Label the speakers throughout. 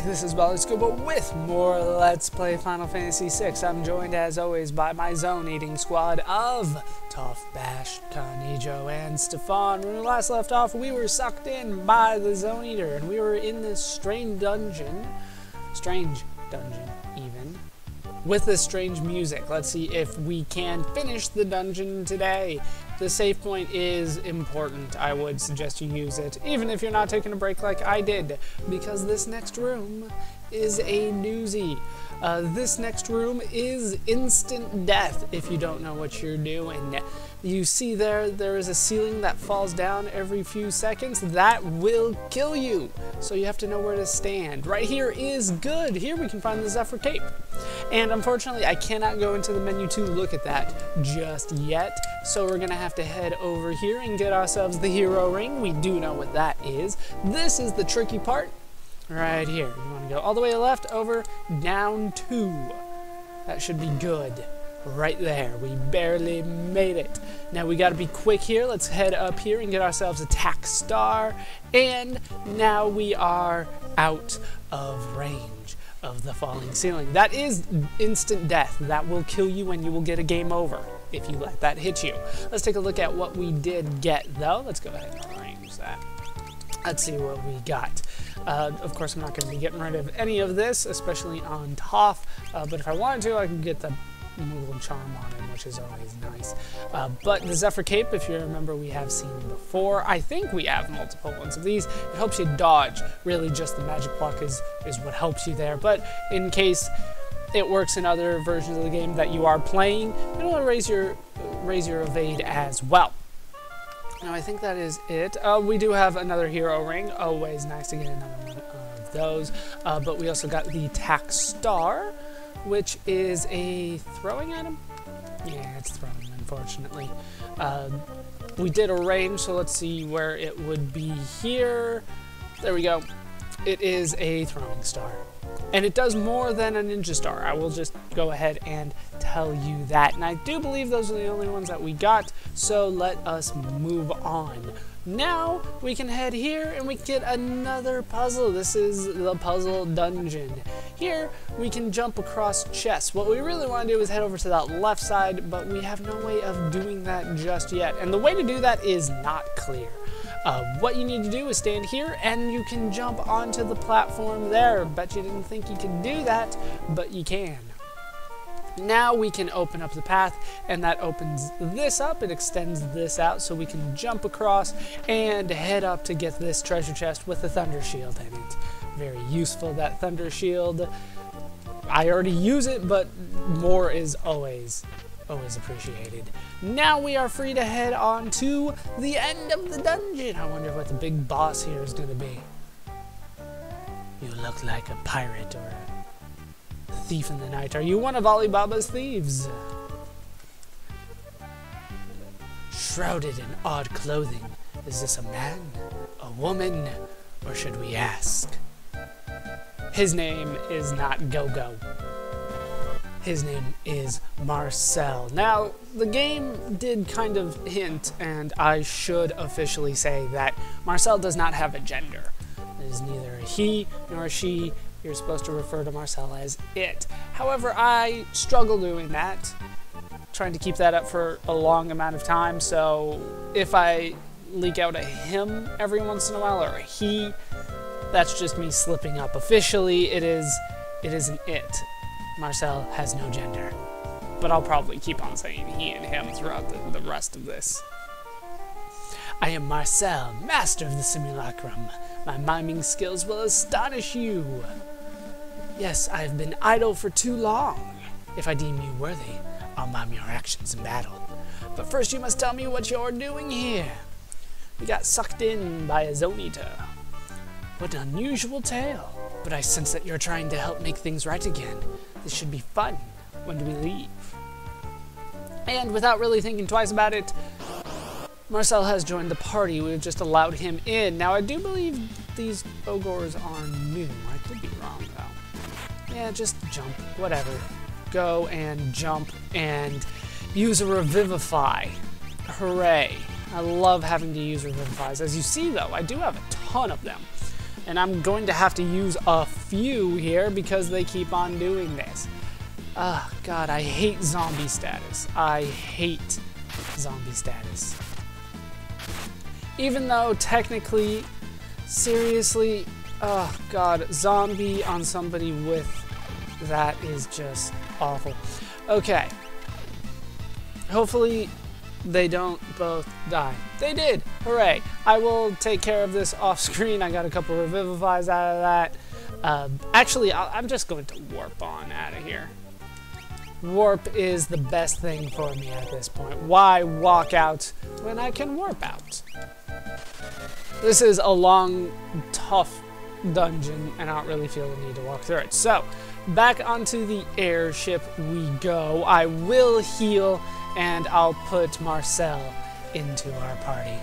Speaker 1: back, this is Baller Scuba with more Let's Play Final Fantasy VI. I'm joined as always by my zone-eating squad of Toph, Bash, Kanijo, and Stefan. When we last left off, we were sucked in by the Zone Eater, and we were in this strange dungeon. Strange dungeon, even. With this strange music. Let's see if we can finish the dungeon today. The save point is important. I would suggest you use it, even if you're not taking a break like I did, because this next room is a doozy. Uh, this next room is instant death if you don't know what you're doing. You see there, there is a ceiling that falls down every few seconds. That will kill you. So you have to know where to stand. Right here is good. Here we can find the Zephyr Cape. And unfortunately, I cannot go into the menu to look at that just yet. So we're to have to head over here and get ourselves the hero ring. We do know what that is. This is the tricky part right here. You want to go all the way left, over, down two. That should be good. Right there. We barely made it. Now we got to be quick here. Let's head up here and get ourselves a tack star. And now we are out of range of the falling ceiling. That is instant death. That will kill you and you will get a game over if you let that hit you. Let's take a look at what we did get though. Let's go ahead and arrange that. Let's see what we got. Uh, of course, I'm not going to be getting rid of any of this, especially on Toph, uh, but if I wanted to, I can get the removal charm on him, which is always nice. Uh, but the Zephyr Cape, if you remember, we have seen before. I think we have multiple ones of these. It helps you dodge. Really, just the magic block is, is what helps you there. But in case it works in other versions of the game that you are playing, it'll raise your, raise your evade as well. Now I think that is it. Uh, we do have another hero ring. Always nice to get another one of those. Uh, but we also got the Tack Star, which is a throwing item. Yeah, it's throwing, unfortunately. Uh, we did arrange, so let's see where it would be here. There we go. It is a throwing star. And it does more than a ninja star. I will just go ahead and tell you that. And I do believe those are the only ones that we got, so let us move on. Now we can head here and we get another puzzle. This is the puzzle dungeon. Here we can jump across chests. What we really want to do is head over to that left side, but we have no way of doing that just yet. And the way to do that is not clear. Uh, what you need to do is stand here and you can jump onto the platform there. Bet you didn't think you could do that, but you can. Now we can open up the path and that opens this up. It extends this out so we can jump across and head up to get this treasure chest with the thunder shield in it. Very useful, that thunder shield. I already use it, but more is always Always appreciated. Now we are free to head on to the end of the dungeon. I wonder what the big boss here is going to be. You look like a pirate or a thief in the night. Are you one of Alibaba's thieves? Shrouded in odd clothing. Is this a man, a woman, or should we ask? His name is not Gogo. His name is Marcel. Now, the game did kind of hint, and I should officially say that Marcel does not have a gender. It is neither a he nor a she. You're supposed to refer to Marcel as it. However, I struggle doing that, trying to keep that up for a long amount of time, so if I leak out a him every once in a while, or a he, that's just me slipping up. Officially, it is, it is an it. Marcel has no gender. But I'll probably keep on saying he and him throughout the, the rest of this. I am Marcel, master of the simulacrum. My miming skills will astonish you. Yes, I have been idle for too long. If I deem you worthy, I'll mime your actions in battle. But first you must tell me what you're doing here. We got sucked in by a Eater. What an unusual tale. But I sense that you're trying to help make things right again. This should be fun. When do we leave? And without really thinking twice about it, Marcel has joined the party. We've just allowed him in. Now, I do believe these Ogres are new. I could be wrong, though. Yeah, just jump. Whatever. Go and jump and use a Revivify. Hooray. I love having to use Revivifies. As you see, though, I do have a ton of them. And I'm going to have to use a few here because they keep on doing this. Oh, God, I hate zombie status. I hate zombie status. Even though technically, seriously, oh God, zombie on somebody with that is just awful. Okay. Hopefully they don't both die. They did! Hooray! I will take care of this off screen. I got a couple revivifies out of that. Uh, actually, i am just going to warp on out of here. Warp is the best thing for me at this point. Why walk out when I can warp out? This is a long, tough dungeon, and I don't really feel the need to walk through it. So, back onto the airship we go. I will heal, and I'll put Marcel into our party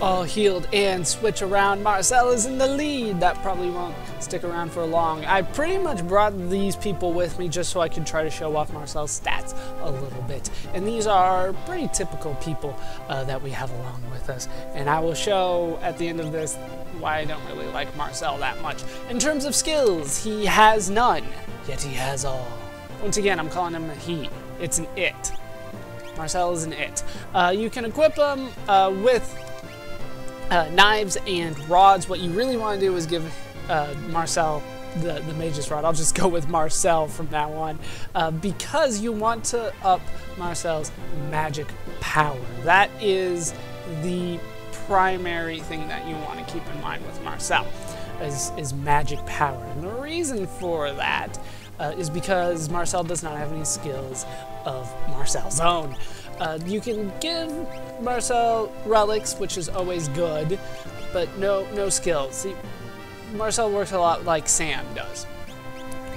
Speaker 1: all healed and switch around. Marcel is in the lead. That probably won't stick around for long. I pretty much brought these people with me just so I could try to show off Marcel's stats a little bit. And these are pretty typical people uh, that we have along with us. And I will show at the end of this why I don't really like Marcel that much. In terms of skills, he has none, yet he has all. Once again, I'm calling him a he. It's an it. Marcel is an it. Uh, you can equip him uh, with uh, knives and rods. What you really want to do is give uh, Marcel the, the Mage's Rod. I'll just go with Marcel from now on uh, because you want to up Marcel's magic power. That is the primary thing that you want to keep in mind with Marcel is, is magic power. And the reason for that uh, is because Marcel does not have any skills of Marcel's own. Uh, you can give Marcel relics, which is always good, but no no skills. See, Marcel works a lot like Sam does.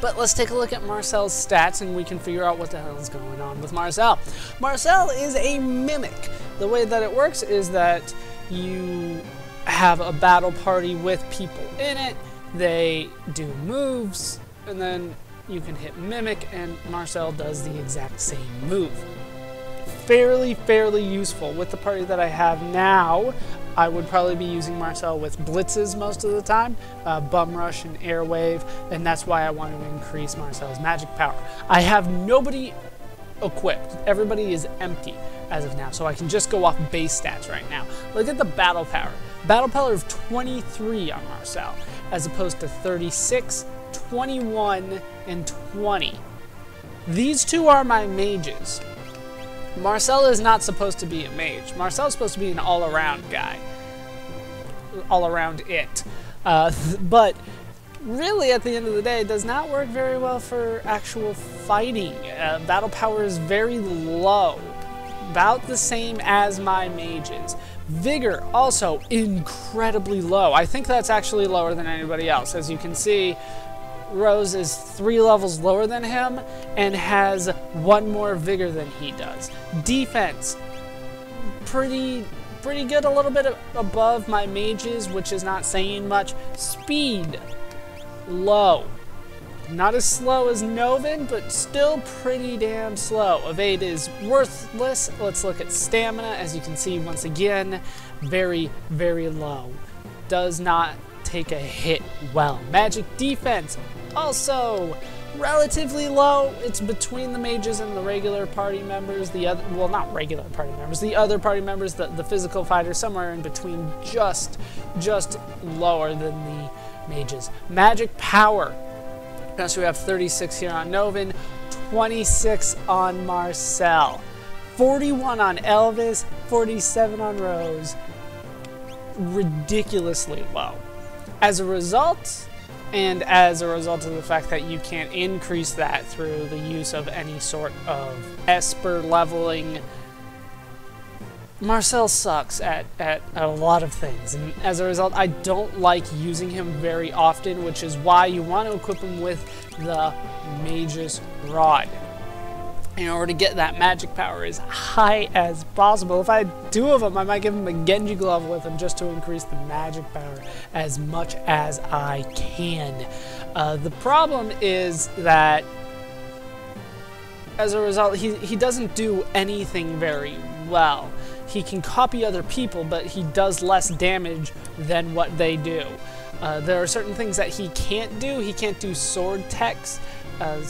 Speaker 1: But let's take a look at Marcel's stats and we can figure out what the hell is going on with Marcel. Marcel is a mimic. The way that it works is that you have a battle party with people in it. They do moves, and then you can hit mimic, and Marcel does the exact same move fairly, fairly useful. With the party that I have now, I would probably be using Marcel with blitzes most of the time, uh, bum rush and airwave, and that's why I want to increase Marcel's magic power. I have nobody equipped. Everybody is empty as of now, so I can just go off base stats right now. Look at the battle power. Battle power of 23 on Marcel, as opposed to 36, 21, and 20. These two are my mages. Marcel is not supposed to be a mage. Marcel is supposed to be an all-around guy. All-around it. Uh, but really, at the end of the day, does not work very well for actual fighting. Uh, battle power is very low. About the same as my mages. Vigor, also incredibly low. I think that's actually lower than anybody else. As you can see, Rose is three levels lower than him and has one more vigor than he does. Defense, pretty pretty good, a little bit above my mages, which is not saying much. Speed, low. Not as slow as Novin, but still pretty damn slow. Evade is worthless. Let's look at stamina. As you can see, once again, very, very low. Does not take a hit well. Magic defense, also relatively low. It's between the mages and the regular party members. The other, well, not regular party members. The other party members, the, the physical fighters, somewhere in between, just, just lower than the mages. Magic power. So we have 36 here on Novin, 26 on Marcel, 41 on Elvis, 47 on Rose. Ridiculously low. As a result, and as a result of the fact that you can't increase that through the use of any sort of Esper leveling, Marcel sucks at, at, a lot of things, and as a result, I don't like using him very often, which is why you want to equip him with the Mage's Rod in order to get that magic power as high as possible. If I had two of them, I might give him a Genji glove with him just to increase the magic power as much as I can. Uh, the problem is that as a result, he, he doesn't do anything very well. He can copy other people, but he does less damage than what they do. Uh, there are certain things that he can't do. He can't do sword techs. Uh,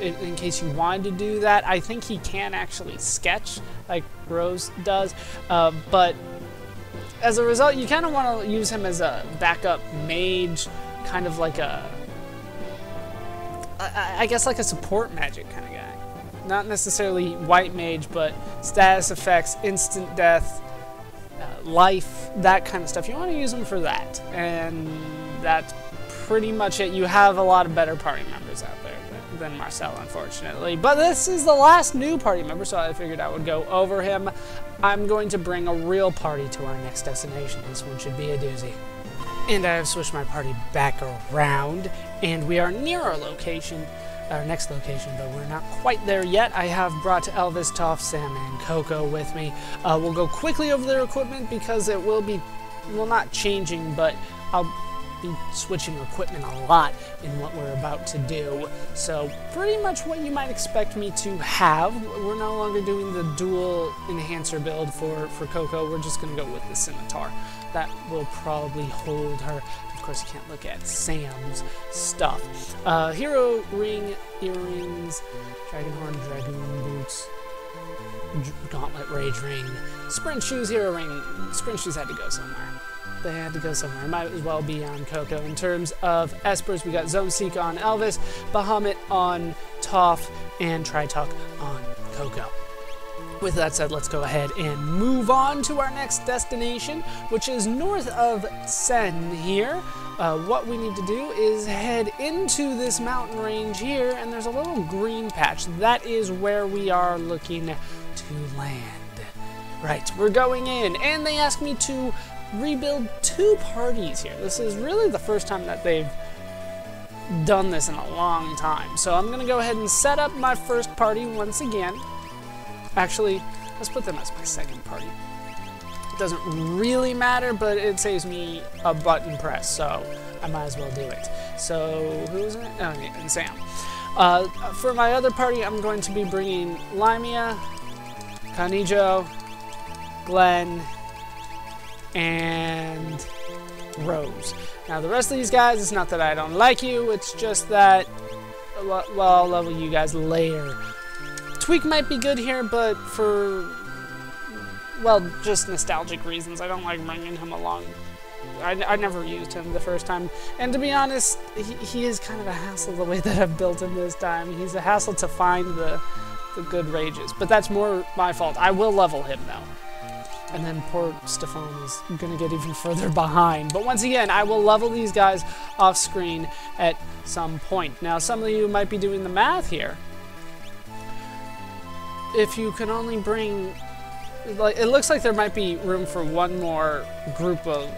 Speaker 1: in, case you wanted to do that, I think he can actually sketch like Rose does. Uh, but as a result, you kind of want to use him as a backup mage, kind of like a, I, guess like a support magic kind of guy. Not necessarily white mage, but status effects, instant death, uh, life, that kind of stuff. You want to use him for that. And that's pretty much it. You have a lot of better party members than Marcel, unfortunately. But this is the last new party member, so I figured I would go over him. I'm going to bring a real party to our next destination. This one should be a doozy. And I have switched my party back around, and we are near our location, our next location, but we're not quite there yet. I have brought Elvis, Toph, Sam, and Coco with me. Uh, we'll go quickly over their equipment because it will be, well, not changing, but I'll be switching equipment a lot in what we're about to do. So pretty much what you might expect me to have. We're no longer doing the dual enhancer build for, for Coco. We're just going to go with the scimitar. That will probably hold her. Of course, you can't look at Sam's stuff. Uh, hero ring, earrings, dragon horn, dragoon boots, gauntlet rage ring, sprint shoes, hero ring. Sprint shoes had to go somewhere they had to go somewhere. Might as well be on Coco. In terms of Espers, we got Zone Seek on Elvis, Bahamut on Toph, and Tritoch on Coco. With that said, let's go ahead and move on to our next destination, which is north of Sen here. Uh, what we need to do is head into this mountain range here, and there's a little green patch. That is where we are looking to land. Right, we're going in, and they ask me to rebuild two parties here. This is really the first time that they've done this in a long time. So I'm going to go ahead and set up my first party once again. Actually, let's put them as my second party. It doesn't really matter, but it saves me a button press, so I might as well do it. So, who is it? Oh, yeah, and Sam. Uh, for my other party, I'm going to be bringing Limia, Kanijo, Glenn, and Rose. Now the rest of these guys, it's not that I don't like you, it's just that, well, I'll level you guys later. Tweak might be good here, but for, well, just nostalgic reasons, I don't like bringing him along. I, I never used him the first time, and to be honest, he, he is kind of a hassle the way that I've built him this time. He's a hassle to find the, the good rages, but that's more my fault. I will level him, though and then poor Stefan is going to get even further behind. But once again, I will level these guys off screen at some point. Now, some of you might be doing the math here. If you can only bring... Like, it looks like there might be room for one more group of,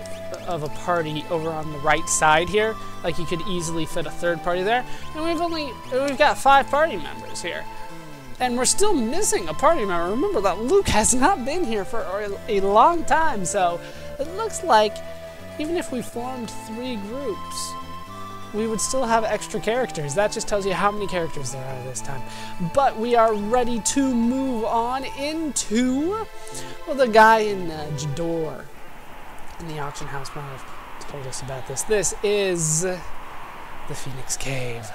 Speaker 1: of a party over on the right side here. Like, you could easily fit a third party there. And we've only... We've got five party members here. And we're still missing a party member. Remember that Luke has not been here for a long time, so it looks like even if we formed three groups, we would still have extra characters. That just tells you how many characters there are this time. But we are ready to move on into well, the guy in uh, Jidoor in the auction house might have told us about this. This is the Phoenix Cave.